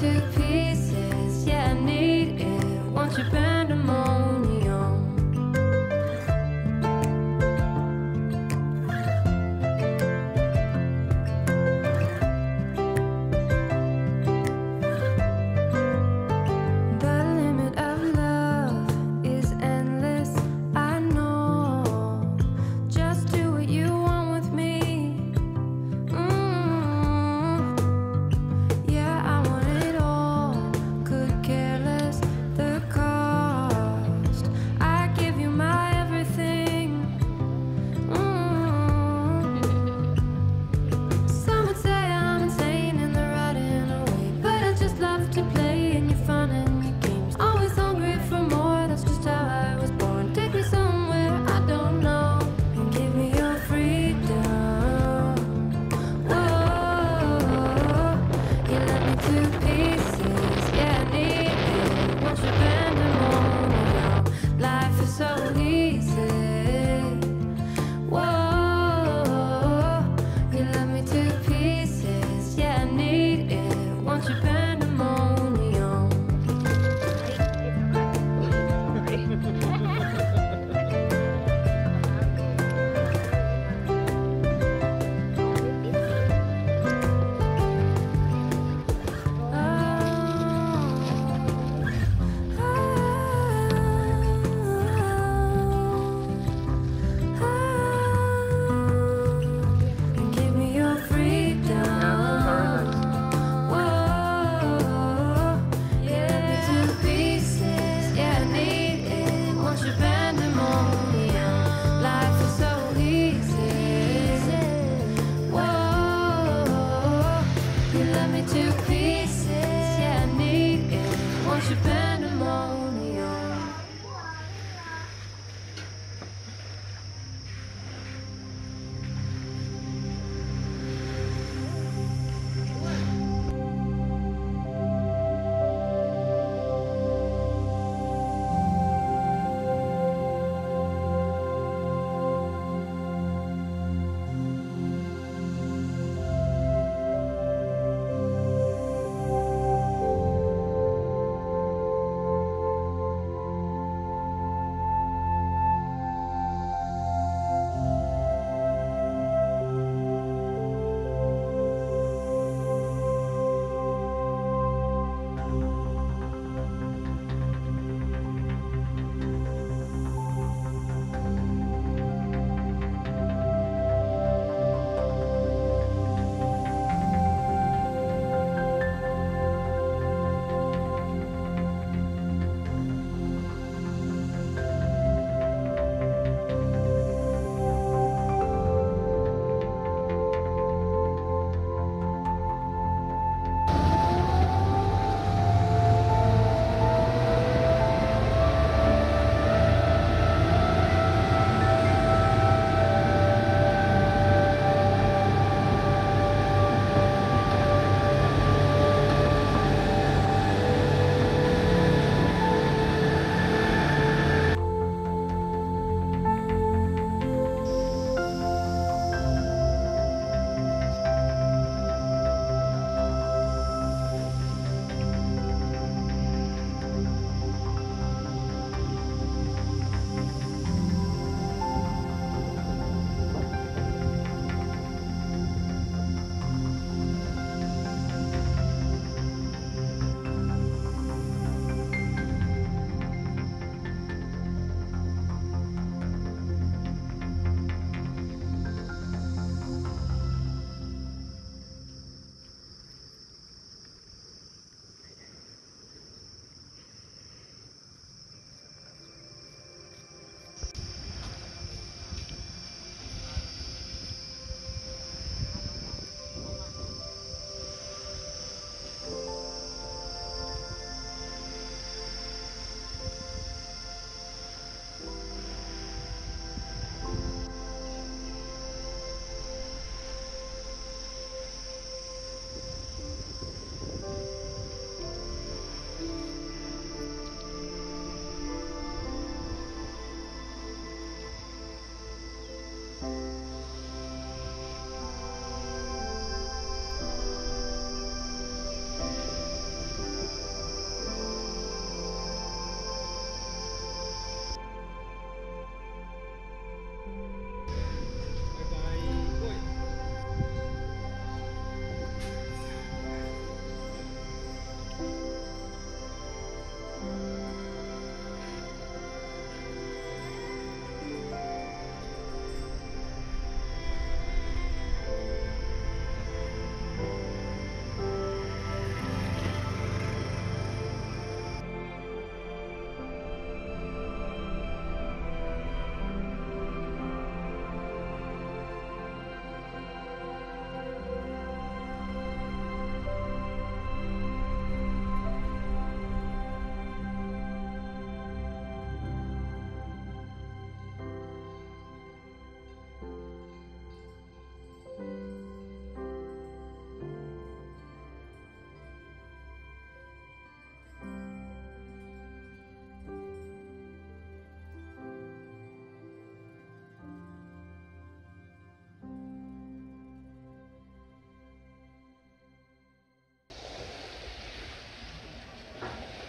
to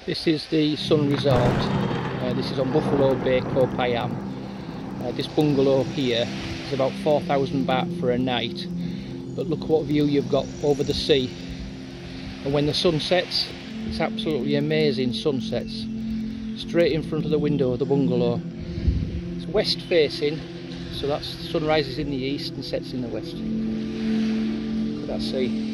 This is the Sun Resort. Uh, this is on Buffalo Bay, Koh Phayam. Uh, this bungalow here is about 4,000 baht for a night. But look what view you've got over the sea. And when the sun sets, it's absolutely amazing sunsets. Straight in front of the window of the bungalow. It's west facing, so that's sun rises in the east and sets in the west. Look at that sea.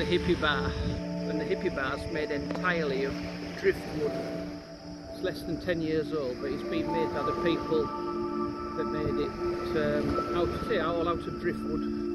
The hippie bar and the hippie bar is made entirely of driftwood. It's less than 10 years old but it's been made by the people that made it um, out say all out of driftwood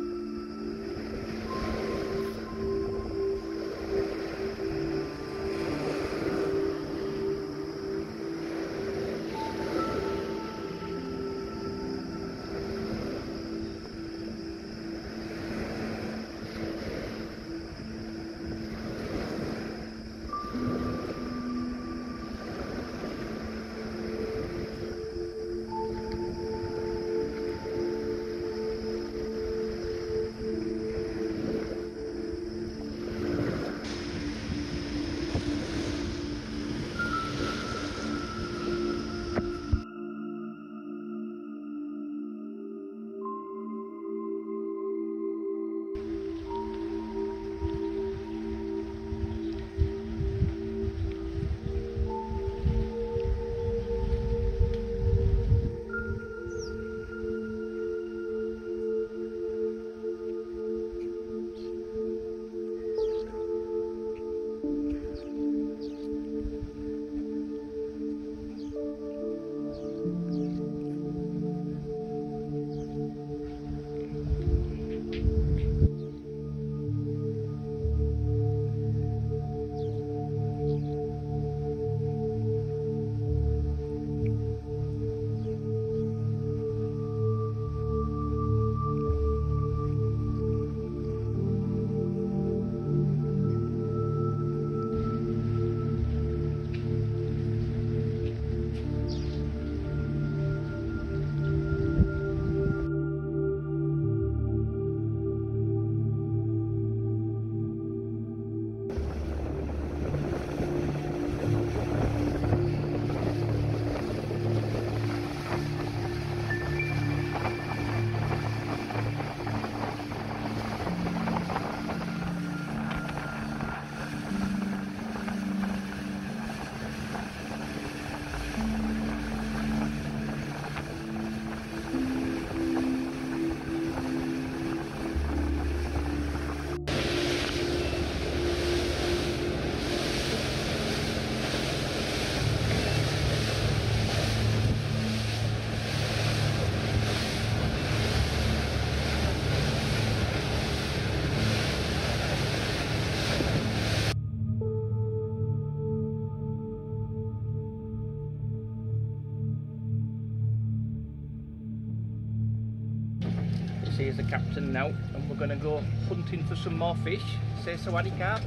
See, as the captain now, and we're going to go hunting for some more fish. Say Sawadee Carp.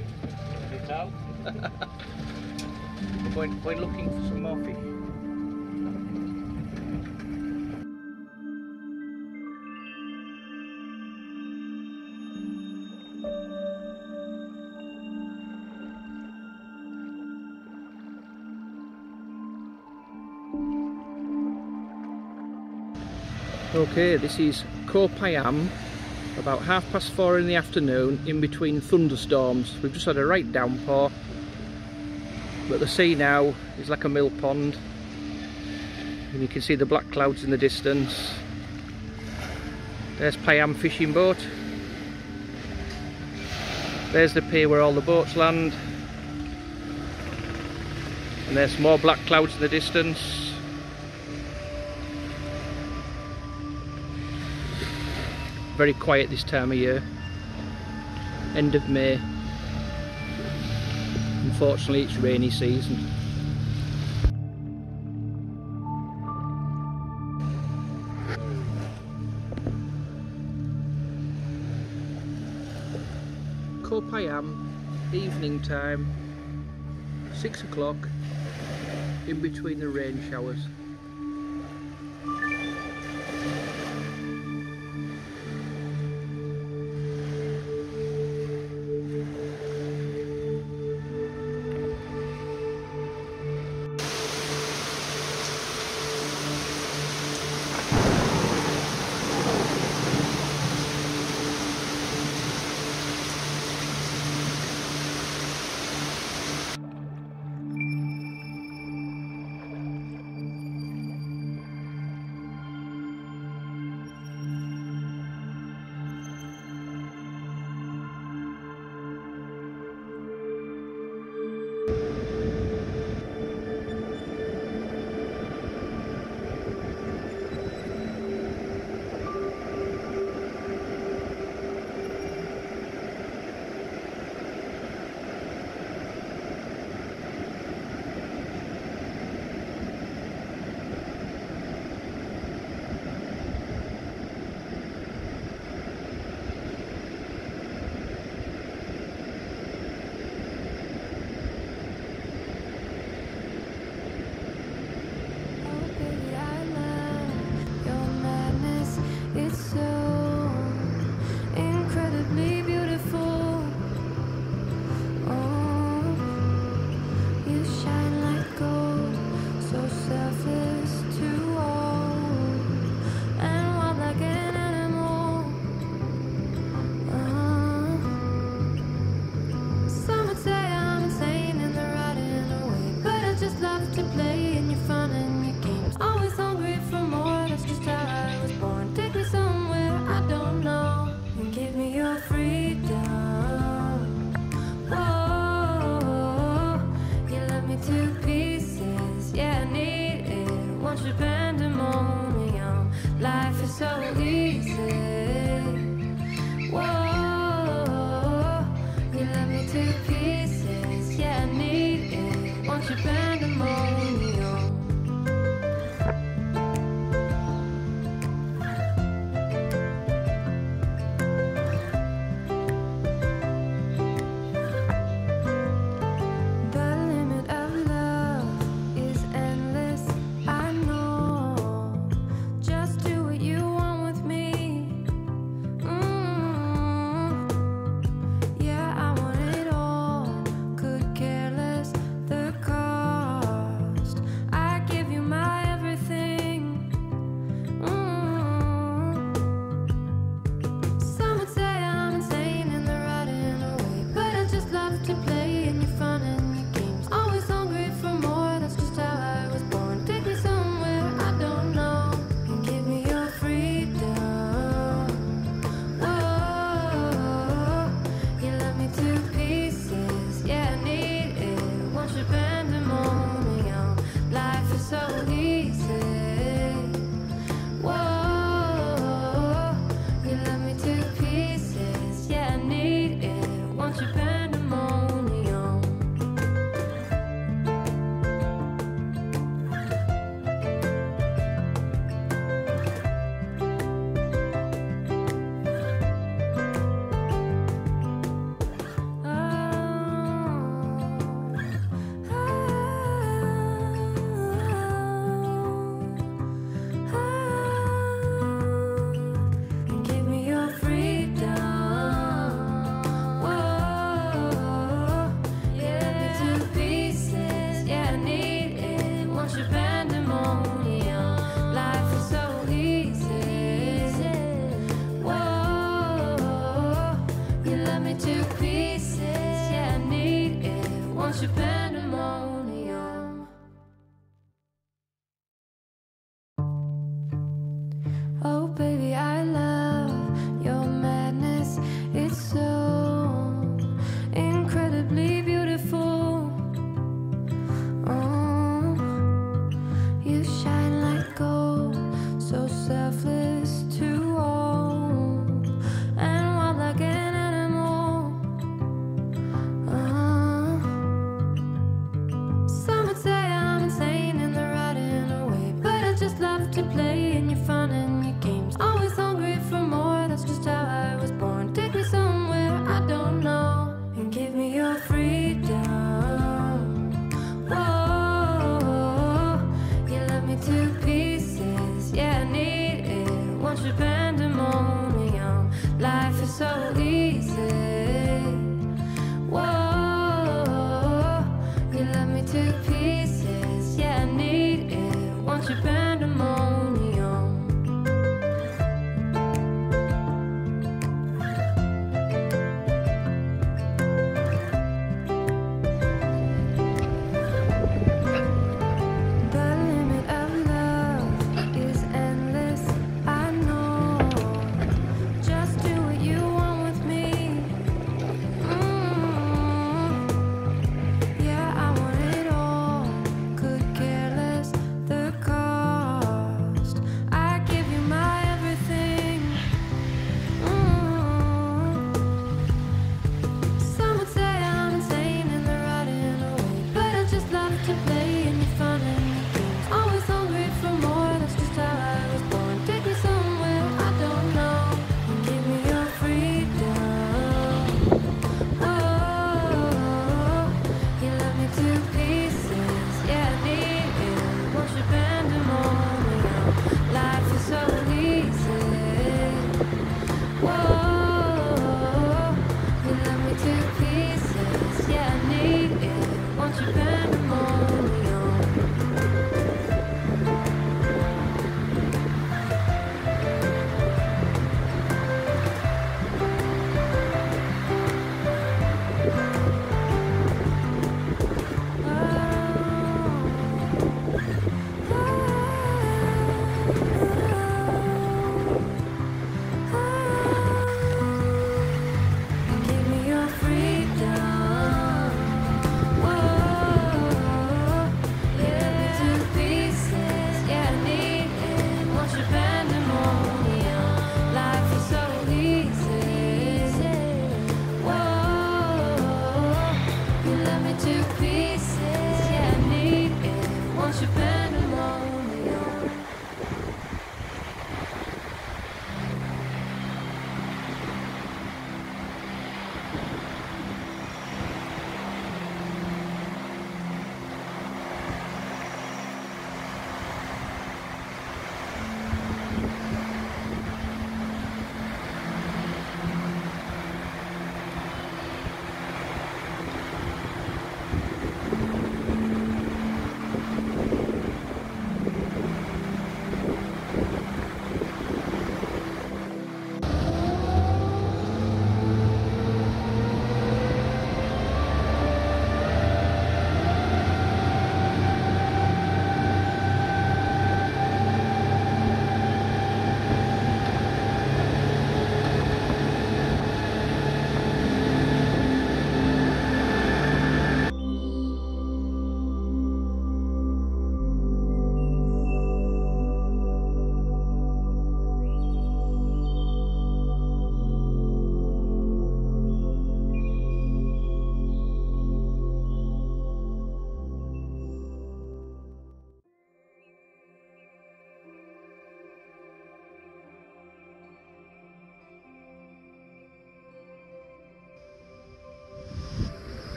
we're going, going looking for some more fish. Okay, this is Koh Phayam, about half past four in the afternoon, in between thunderstorms. We've just had a right downpour, but the sea now is like a mill pond, and you can see the black clouds in the distance. There's Phayam fishing boat. There's the pier where all the boats land. And there's more black clouds in the distance. Very quiet this time of year. End of May. Unfortunately it's rainy season. Koh Phayam evening time. Six o'clock in between the rain showers Want you pandemonium.